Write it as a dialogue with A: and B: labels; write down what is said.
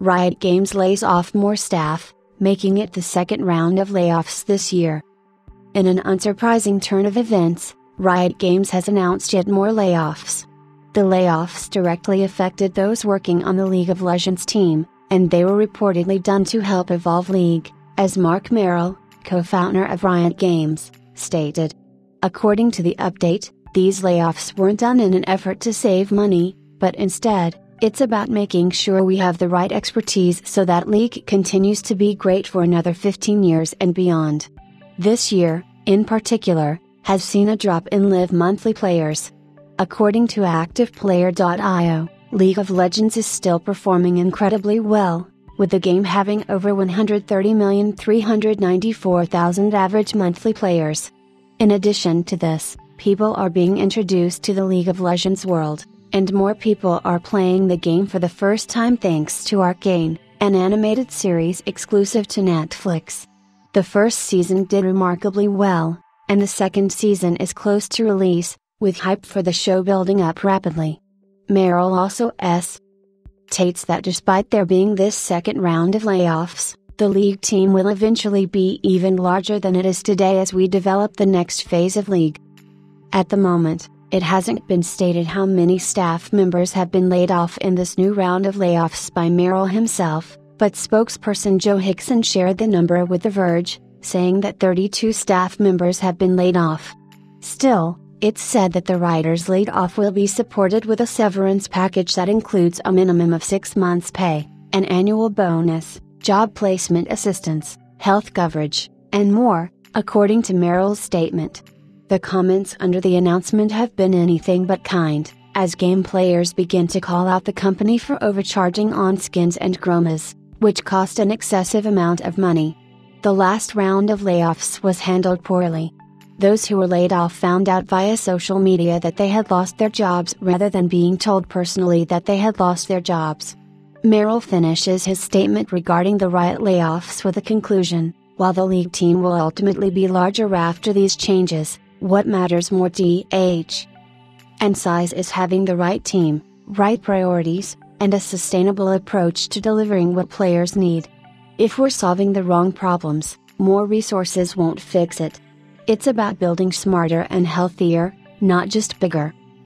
A: Riot Games lays off more staff, making it the second round of layoffs this year. In an unsurprising turn of events, Riot Games has announced yet more layoffs. The layoffs directly affected those working on the League of Legends team, and they were reportedly done to help evolve League, as Marc Merrill, co founder of Riot Games, stated. According to the update, these layoffs weren't done in an effort to save money, but instead, it's about making sure we have the right expertise so that League continues to be great for another 15 years and beyond. This year, in particular, has seen a drop in live monthly players. According to ActivePlayer.io, League of Legends is still performing incredibly well, with the game having over 130,394,000 average monthly players. In addition to this, people are being introduced to the League of Legends world, and more people are playing the game for the first time thanks to Arcane, an animated series exclusive to Netflix. The first season did remarkably well, and the second season is close to release, with hype for the show building up rapidly. Merrill also s. states that despite there being this second round of layoffs, the league team will eventually be even larger than it is today as we develop the next phase of league. At the moment, it hasn't been stated how many staff members have been laid off in this new round of layoffs by Merrill himself, but spokesperson Joe Hixson shared the number with The Verge, saying that 32 staff members have been laid off. Still, it's said that the Rioters laid off will be supported with a severance package that includes a minimum of six months' pay, an annual bonus, job placement assistance, health coverage, and more, according to Merrill's statement. The comments under the announcement have been anything but kind, as game players begin to call out the company for overcharging on skins and chromas, which cost an excessive amount of money. The last round of layoffs was handled poorly. Those who were laid off found out via social media that they had lost their jobs rather than being told personally that they had lost their jobs. Merrill finishes his statement regarding the riot layoffs with a conclusion while the league team will ultimately be larger after these changes, what matters more DH? And size is having the right team, right priorities, and a sustainable approach to delivering what players need. If we're solving the wrong problems, more resources won't fix it. It's about building smarter and healthier, not just bigger.